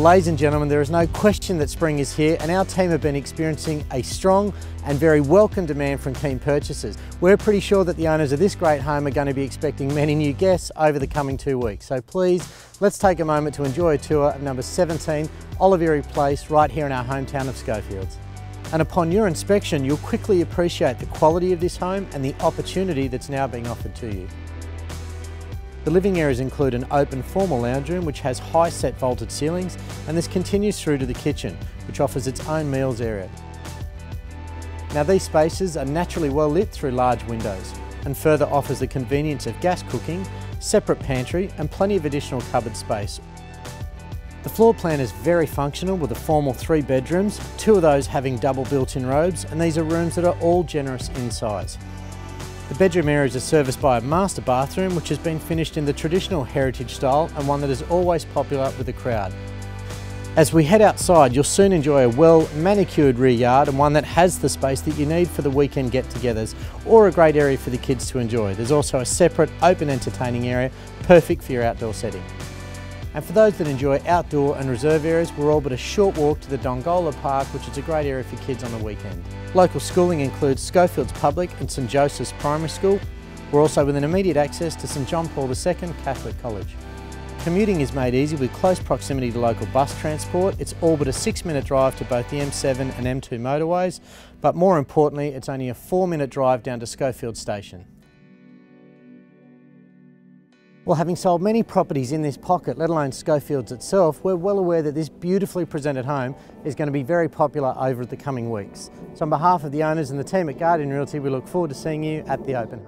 Ladies and gentlemen, there is no question that spring is here and our team have been experiencing a strong and very welcome demand from keen purchasers. We're pretty sure that the owners of this great home are going to be expecting many new guests over the coming two weeks. So please, let's take a moment to enjoy a tour of number 17 Oliveri Place right here in our hometown of Schofields. And upon your inspection, you'll quickly appreciate the quality of this home and the opportunity that's now being offered to you. The living areas include an open formal lounge room which has high set vaulted ceilings and this continues through to the kitchen which offers its own meals area. Now these spaces are naturally well lit through large windows and further offers the convenience of gas cooking, separate pantry and plenty of additional cupboard space. The floor plan is very functional with a formal three bedrooms, two of those having double built-in robes and these are rooms that are all generous in size. The bedroom areas are serviced by a master bathroom which has been finished in the traditional heritage style and one that is always popular with the crowd. As we head outside you'll soon enjoy a well manicured rear yard and one that has the space that you need for the weekend get-togethers or a great area for the kids to enjoy. There's also a separate open entertaining area perfect for your outdoor setting. And for those that enjoy outdoor and reserve areas, we're all but a short walk to the Dongola Park, which is a great area for kids on the weekend. Local schooling includes Schofields Public and St Joseph's Primary School. We're also within immediate access to St John Paul II Catholic College. Commuting is made easy with close proximity to local bus transport. It's all but a six minute drive to both the M7 and M2 motorways, but more importantly, it's only a four minute drive down to Schofield Station. Well, having sold many properties in this pocket, let alone Schofields itself, we're well aware that this beautifully presented home is going to be very popular over the coming weeks. So on behalf of the owners and the team at Guardian Realty, we look forward to seeing you at the open.